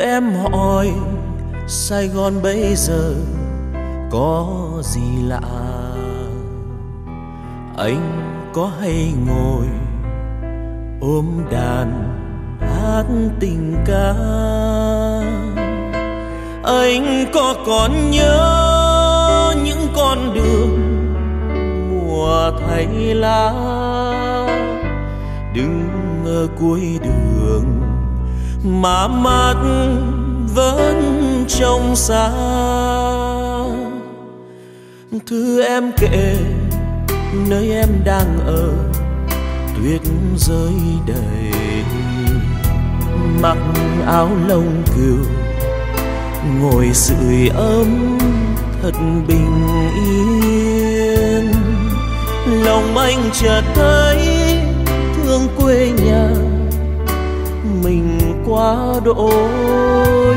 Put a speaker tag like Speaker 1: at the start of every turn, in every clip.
Speaker 1: em hỏi, Sài Gòn bây giờ có gì lạ? Anh có hay ngồi, ôm đàn, hát tình ca? Anh có còn nhớ những con đường mùa thay lá? Đứng ở cuối đường mà mắt vẫn trong xa. Thư em kể, nơi em đang ở, tuyết rơi đầy. Mặc áo lông cừu, ngồi sưởi ấm thật bình yên. Lòng anh chợt thấy thương quê nhà quá đỗi.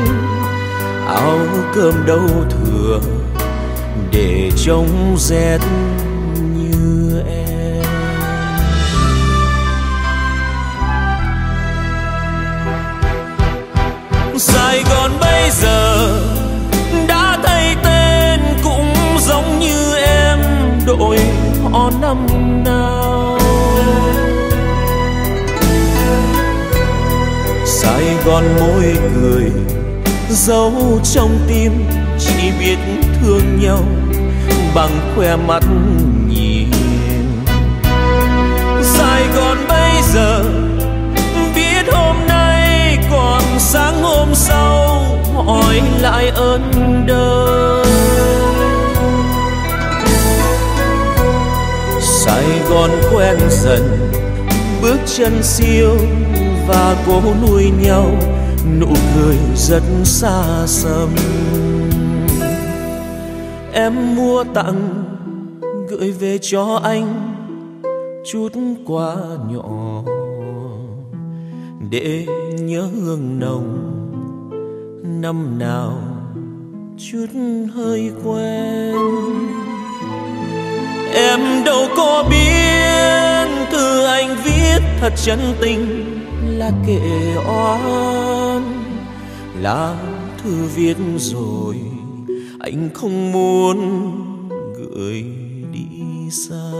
Speaker 1: Áo cơm đâu thừa để trông rét như em. Sài Gòn bây giờ đã thay tên cũng giống như em, đội họ năm nào. Còn môi cười giấu trong tim chỉ biết thương nhau bằng khoe mắt nhìn. Sài Gòn bây giờ, biết hôm nay còn sáng hôm sau, hỏi lại ơn đời. Sài Gòn quen dần, bước chân siêu và cố nuôi nhau. Nụ cười rất xa xăm. Em mua tặng, gửi về cho anh chút quà nhỏ. Để nhớ hương nồng, năm nào chút hơi quen. Em đâu có biết, thư anh viết thật chân tình là kệ oan. Là thư viết rồi anh không muốn gửi đi xa.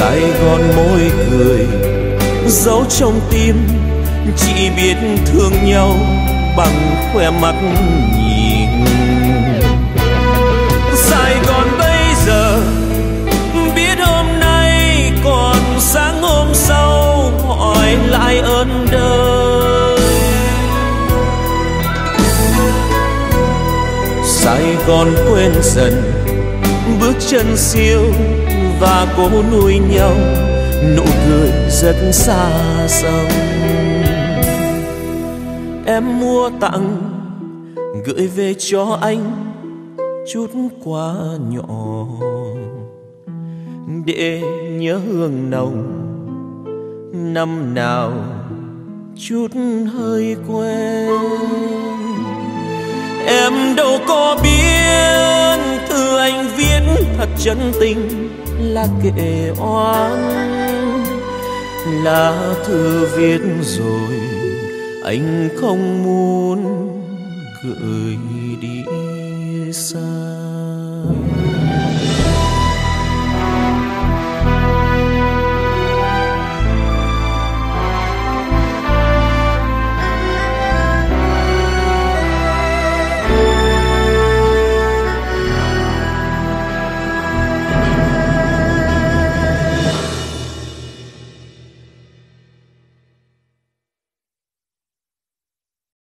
Speaker 1: Sài Gòn môi cười, giấu trong tim chỉ biết thương nhau bằng khoe mắt nhìn. Sài Gòn bây giờ biết hôm nay còn sáng hôm sau, hỏi lại ơn đời. Sài Gòn quên dần bước chân siêu và cố nuôi nhau. Nụ cười rất xa xăm. Em mua tặng, gửi về cho anh chút quà nhỏ. Để nhớ hương nồng, năm nào chút hơi quen em đâu có biết thư anh viết thật chân tình là kệ oan. Là thư viết rồi anh không muốn gửi đi xa.